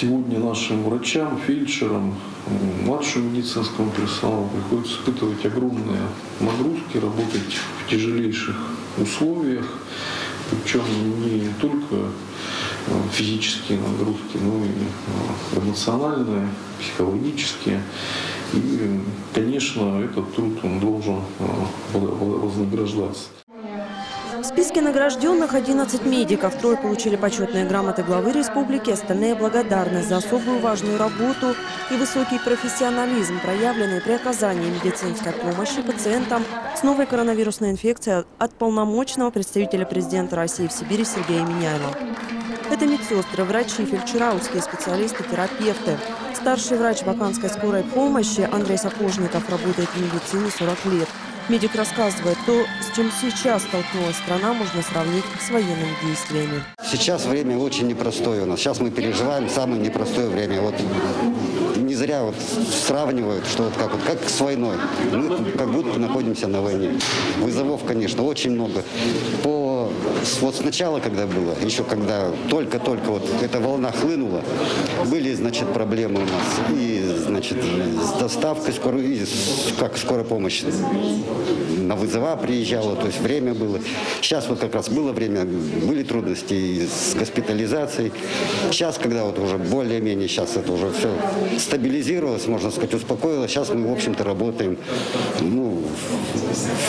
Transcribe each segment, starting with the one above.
Сегодня нашим врачам, фельдшерам, младшему медицинскому персоналу приходится испытывать огромные нагрузки, работать в тяжелейших условиях, причем не только э, физические нагрузки, но и э, эмоциональные, психологические. И, конечно, этот труд он должен э, во- вознаграждаться. В списке награжденных 11 медиков. Трое получили почетные грамоты главы республики, остальные благодарность за особую важную работу и высокий профессионализм, проявленный при оказании медицинской помощи пациентам с новой коронавирусной инфекцией от полномочного представителя президента России в Сибири Сергея Миняева. Это медсестры, врачи, фельдшера, узкие специалисты, терапевты. Старший врач Баканской скорой помощи Андрей Сапожников работает в медицине 40 лет. Медик рассказывает, то, с чем сейчас столкнулась страна, можно сравнить с военными действиями. Сейчас время очень непростое у нас. Сейчас мы переживаем самое непростое время. Вот не зря вот сравнивают, что вот как, вот как с войной. Мы как будто находимся на войне. Вызовов, конечно, очень много. По, вот сначала, когда было, еще когда только-только вот эта волна хлынула, были, значит, проблемы у нас. И, значит, с доставкой скорой, и как скорая помощь на вызова приезжала, то есть время было. Сейчас вот как раз было время, были трудности с госпитализацией. Сейчас, когда вот уже более-менее, сейчас это уже все стабилизировалось, можно сказать, успокоилось, сейчас мы, в общем-то, работаем ну,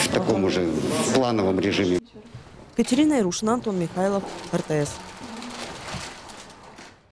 в таком уже плановом режиме. Катерина Ирушина, Антон Михайлов, РТС.